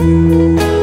Música